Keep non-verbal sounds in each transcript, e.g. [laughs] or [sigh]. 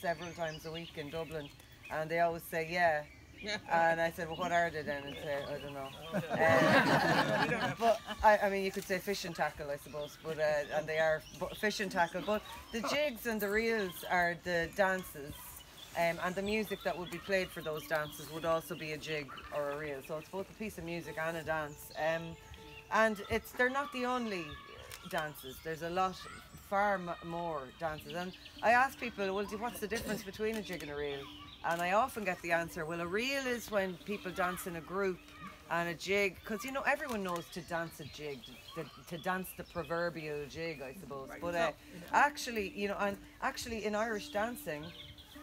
several times a week in Dublin, and they always say yeah. [laughs] and I said, well, what are they then? And say, I don't know. Um, [laughs] but I, I mean, you could say fish and tackle, I suppose. But uh, and they are fish and tackle. But the jigs and the reels are the dances. Um, and the music that would be played for those dances would also be a jig or a reel. So it's both a piece of music and a dance. Um, and it's they're not the only dances. There's a lot, far m- more dances. And I ask people, well, what's the difference between a jig and a reel? And I often get the answer, well, a reel is when people dance in a group, and a jig, because you know everyone knows to dance a jig, to, to dance the proverbial jig, I suppose. But uh, actually, you know, and actually in Irish dancing,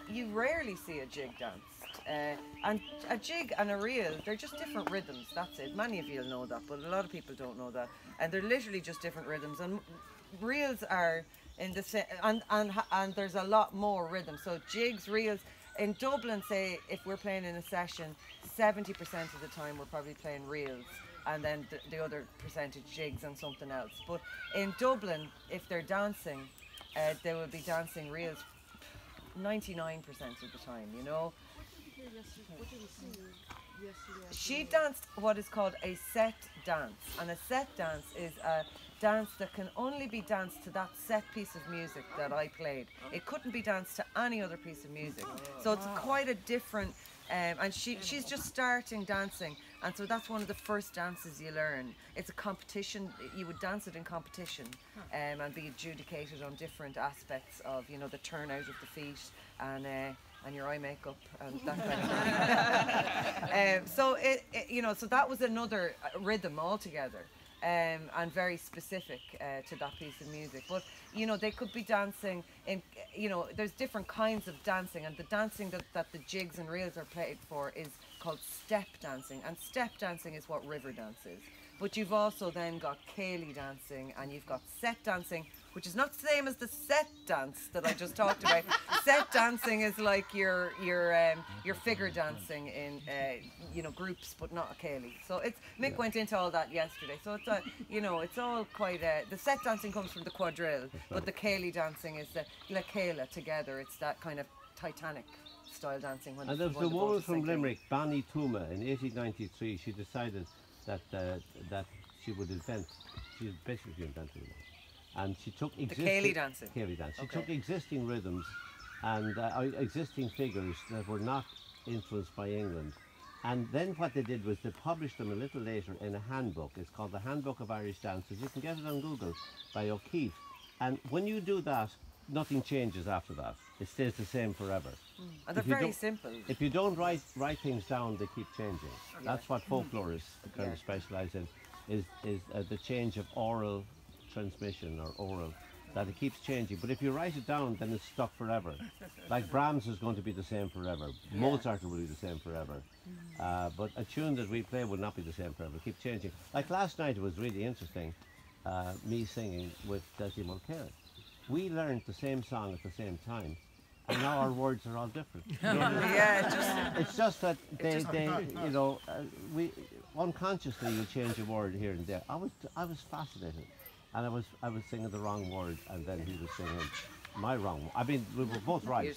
you rarely see a jig dance. Uh, and a jig and a reel, they're just different rhythms. That's it. Many of you will know that, but a lot of people don't know that. And they're literally just different rhythms. And reels are in the same, and, and and there's a lot more rhythm. So jigs, reels. In Dublin, say if we're playing in a session, 70% of the time we're probably playing reels. And then the, the other percentage jigs and something else. But in Dublin, if they're dancing, uh, they will be dancing reels 99% of the time, you know. She danced what is called a set dance, and a set dance is a dance that can only be danced to that set piece of music that I played. It couldn't be danced to any other piece of music. So it's quite a different. Um, and she she's just starting dancing, and so that's one of the first dances you learn. It's a competition. You would dance it in competition, um, and be adjudicated on different aspects of you know the turnout of the feet and. Uh, and your eye makeup and [laughs] that kind of thing. um, so it, it, you know, so that was another uh, rhythm altogether, um, and very specific uh, to that piece of music. But you know, they could be dancing in, you know, there's different kinds of dancing, and the dancing that, that the jigs and reels are played for is called step dancing, and step dancing is what Riverdance is. But you've also then got céilí dancing, and you've got set dancing, which is not the same as the set dance that I just talked about. [laughs] set dancing is like your your um, your figure dancing in uh, you know groups, but not a céilí. So it's Mick went into all that yesterday. So it's a, you know it's all quite uh, the set dancing comes from the quadrille, but the céilí dancing is the La Kayla together. It's that kind of Titanic style dancing. When And the, there was a the woman from. Limerick, Bonnie Tuma, in 1893. She decided that uh, that she would invent. She basically invented it, and she took existing céilí dancing? céilí dance. She Okay. took existing rhythms and uh, uh, existing figures that were not influenced by England. And then what they did was they published them a little later in a handbook. It's called the Handbook of Irish Dances. You can get it on Google by O'Keeffe. And when you do that, nothing changes after that. It stays the same forever. And they're very simple. If you don't write write things down, they keep changing. That's what folklorists kind Yeah. of specialise in, is is uh, the change of oral transmission or oral. That it keeps changing, but if you write it down, then it's stuck forever. [laughs] Like Brahms is going to be the same forever. Mozart will be the same forever. Uh, but a tune that we play will not be the same forever. It Keep changing. Like last night, it was really interesting. Uh, me singing with Desi Mulcair. We learned the same song at the same time, and now our words are all different. [laughs] yeah, just It's just that they, they you know, uh, we unconsciously you change a word here and there. I was, I was fascinated, and I was, I was singing the wrong word, and then he was singing my wrong. I mean, we were both right.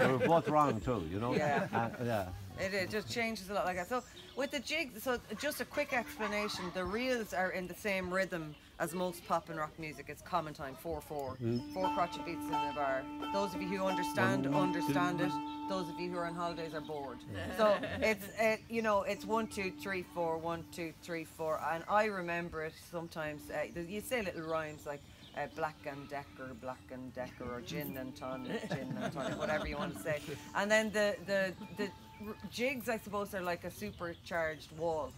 You're we were both wrong too, you know. Yeah. Uh, yeah. It, it just changes a lot like that. So with the jig, so just a quick explanation. The reels are in the same rhythm as most pop and rock music. It's common time, four four, four crotchet beats in the bar. Those of you who understand understand it. Those of you who are on holidays are bored. So it's it, you know it's one two three four, one two three four, and I remember it sometimes. Uh, you say little rhymes like. Uh, black and Decker, Black and Decker, or gin and tonic, gin and tonic, whatever you want to say. And then the the the jigs, I suppose, are like a supercharged waltz.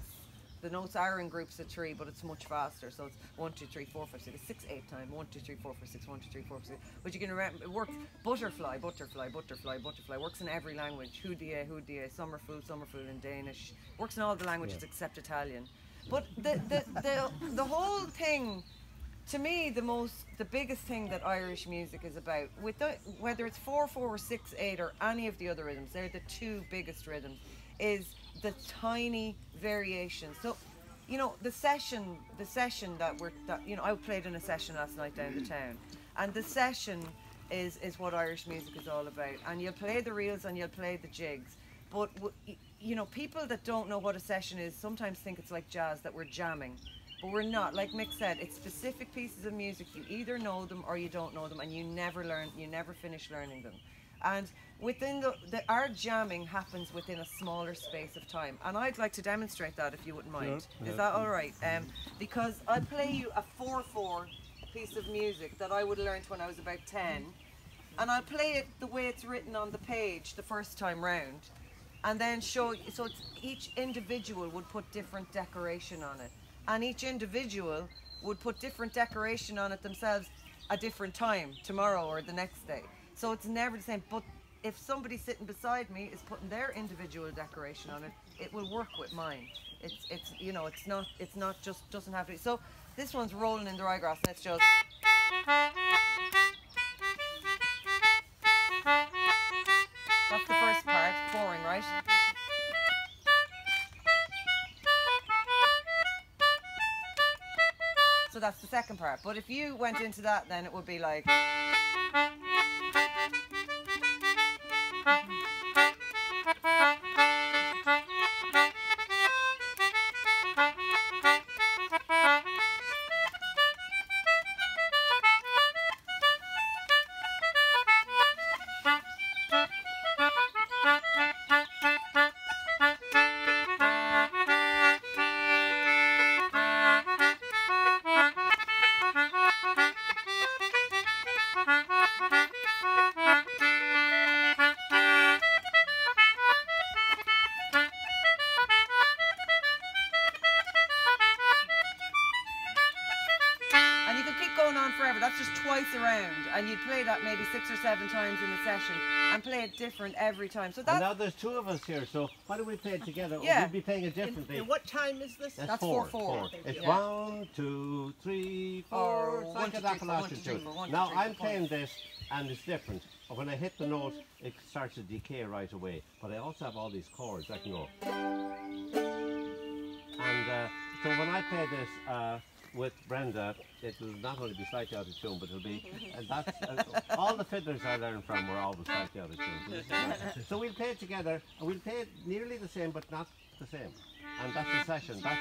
The notes are in groups of three, but it's much faster. So it's one, two, three, four, five, six, six, eight time. One, two, three, four, five, six. One, two, three, four, five, six. But you can remember it works. Butterfly, butterfly, butterfly, butterfly works in every language. Hoodia, hoodia, summerfood, summerfood in Danish. Works in all the languages except Italian. But the the the, the whole thing to me the most the biggest thing that irish music is about with the, whether it's 4 4 or 6 8 or any of the other rhythms they're the two biggest rhythms is the tiny variations so you know the session the session that we're that you know i played in a session last night down the town and the session is is what Irish music is all about. And you'll play the reels and you'll play the jigs. But you know, people that don't know what a session is sometimes think it's like jazz that we're jamming. But we're not. Like Mick said, it's specific pieces of music. You either know them or you don't know them, and you never learn. You never finish learning them. And within the, the our jamming happens within a smaller space of time. And I'd like to demonstrate that if you wouldn't mind. Sure. Is that all right? Um, because I play you a four-four piece of music that I would have learned when I was about ten, and I'll play it the way it's written on the page the first time round, and then show. you- So it's, each individual would put different decoration on it, and each individual would put different decoration on it themselves a different time tomorrow or the next day. So it's never the same. But if somebody sitting beside me is putting their individual decoration on it, it will work with mine. It's it's you know it's not it's not just doesn't have to. Be. So this one's rolling in the ryegrass. Let's just. That's the first part, pouring, right? So that's the second part. But if you went into that, then it would be like. That's around. And you'd play that maybe six or seven times in a session and play it different every time. So And now there's two of us here, so why don't we play it together? Yeah. We'll be playing it differently. And what time is this? That's, That's four. four, four. It's Yeah. one, two, three, four. Or It's two, an three, four, one, Appalachian two, three, tune. four, one, two, Now three, I'm four. playing this, and it's different. When I hit the note, it starts to decay right away. But I also have all these chords. I can go. And uh, so when I play this uh, with Brenda, it will not only be slightly out of tune, but it'll be. And that's uh, all the fiddlers I learned from were always slightly out of tune. So we'll play it together, and we'll play it nearly the same, but not the same. And that's a session. That's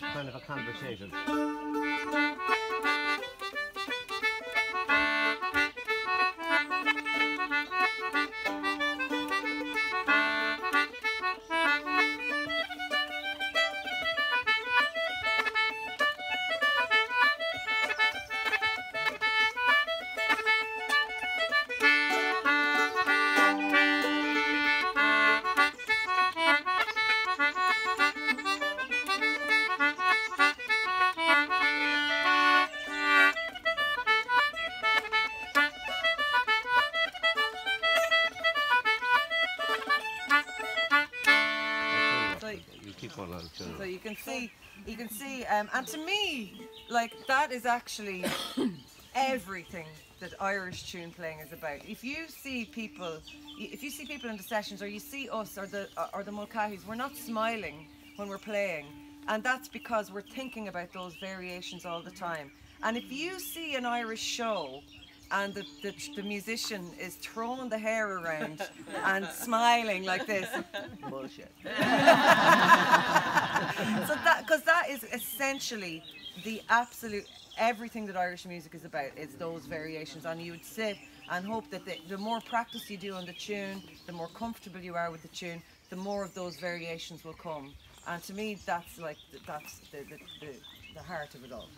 kind of a conversation. You keep on out of tune. So you can see, you can see, um, and to me, like that is actually [coughs] everything that Irish tune playing is about. If you see people, if you see people in the sessions, or you see us or the or the Mulcahys, we're not smiling when we're playing, and that's because we're thinking about those variations all the time. And if you see an Irish show. And the, the, the musician is throwing the hair around and smiling like this. Bullshit. so that because that is essentially the absolute everything that Irish music is about. It's those variations, and you would sit and hope that the, the more practice you do on the tune, the more comfortable you are with the tune, the more of those variations will come. And to me, that's like that's the the, the, the heart of it all,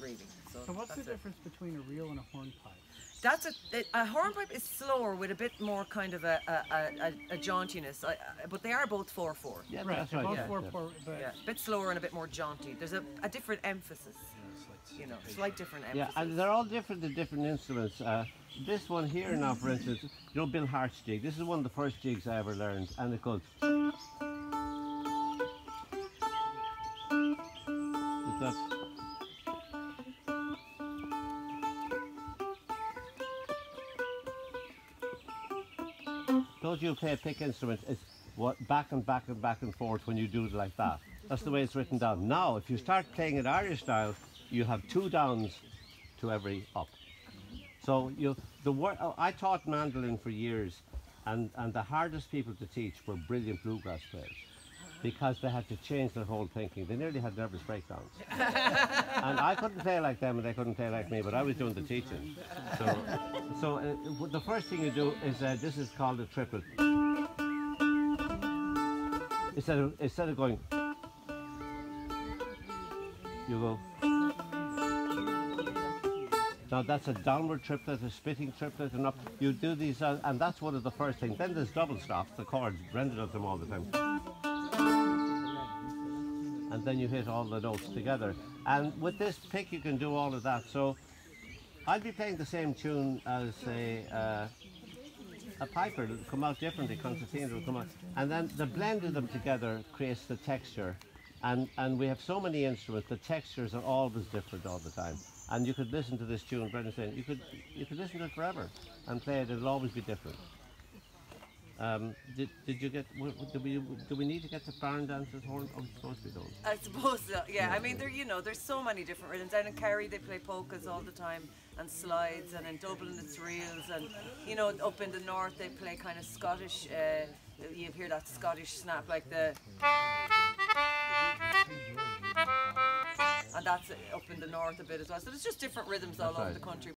really. So, So what's the that's it. difference between a reel and a hornpipe? That's a, a hornpipe is slower with a bit more kind of a a, a, a jauntiness, I, I, but they are both four four. Yeah, Right, that's they're right. both yeah, four, yeah. four, but Yeah, a bit slower and a bit more jaunty. There's a, a different emphasis, you know, slight different Yeah, emphasis. and they're all different in different instruments. Uh, this one here now, for instance, you know Bill Harte's jig. This is one of the first jigs I ever learned, and it goes. Is that? Those you play a pick instrument, it's what back and back and back and forth when you do it like that. That's the way it's written down. Now, if you start playing it Irish style, you have two downs to every up. So you the wor- oh, I taught mandolin for years, and, and the hardest people to teach were brilliant bluegrass players because they had to change their whole thinking. They nearly had nervous breakdowns. [laughs] and I couldn't play like them, and they couldn't play like me, but I was doing the teaching. So, so uh, the first thing you do is uh, this is called a triplet. Instead of, instead of going, you go. Now that's a downward triplet, a spitting triplet, and up. You do these, uh, and that's one of the first things. Then there's double stops, the chords. Brenda does them all the time. And then you hit all the notes together. And with this pick, you can do all of that. So I'd be playing the same tune as a. Uh, a piper it'll come out differently, concertina will come out. And then the blend of them together creates the texture. And, and we have so many instruments, the textures are always different all the time. And you could listen to this tune, Brendan saying, you could, you could listen to it forever and play it, it'll always be different. Um, did, did you get, do we, do we need to get the barn dances horn? Oh, it's supposed to be done. I suppose so. Yeah, I mean, there you know, there's so many different rhythms. Down in Kerry, they play polkas all the time and slides, and in Dublin it's reels, and you know, up in the north they play kind of Scottish. Uh, you hear that Scottish snap, like the. And that's up in the north a bit as well. So there's just different rhythms all That's over right. the country.